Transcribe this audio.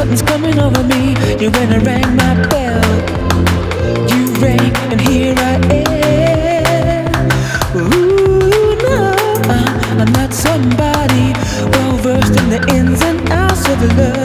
something's coming over me. You went and rang my bell. You rang, and here I am. Ooh, no, I'm not somebody well versed in the ins and outs of love.